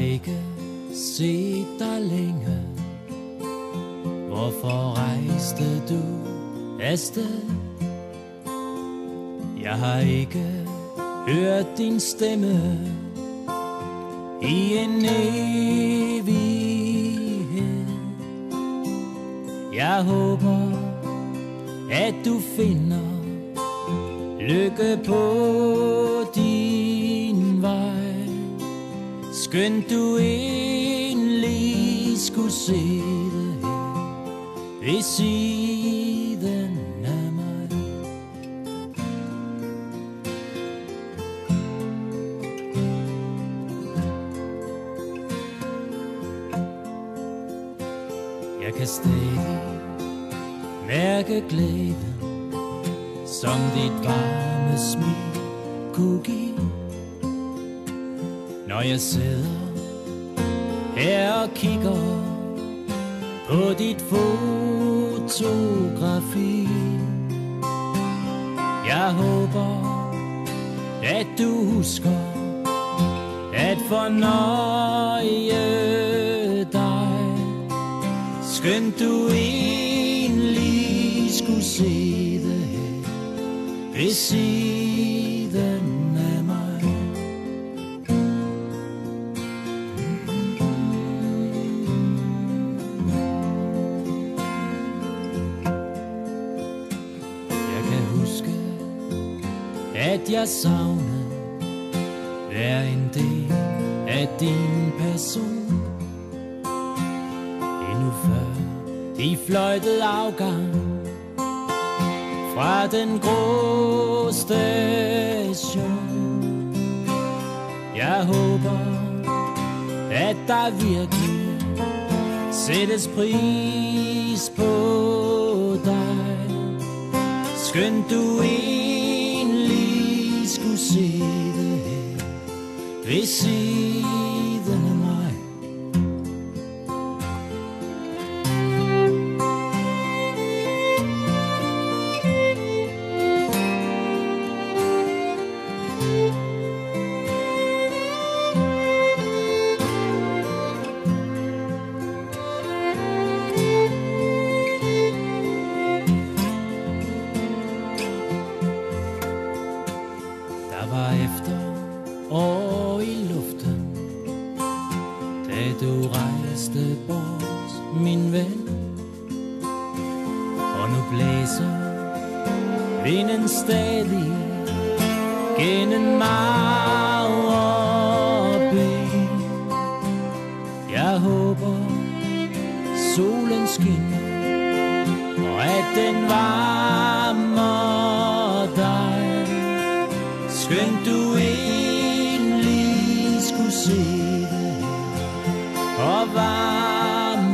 ikke set dig længe Hvorfor rejste du afsted? Jeg har ikke hørt din stemme i en evighed. Jeg håber, at du finder lykke på din. Skønt du egentlig skulle sidde her ved siden af mig. Jeg kan stadig mærke glæden, som dit varme smil kunne give. Når jeg sidder her og kigger på dit fotografi. Jeg håber, at du husker at fornøje dig. Skønt du egentlig skulle se det her ved siden at jeg savner hver en del af din person. Endnu før de fløjtede afgang fra den grå station. Jeg håber, at der virkelig sættes pris på dig. Skønt du egentlig ved siden af mig. Der du rejste bort, min ven. Og nu blæser vinden stadig Gennem magre ben Jeg håber solen skinner Og at den var of Amen.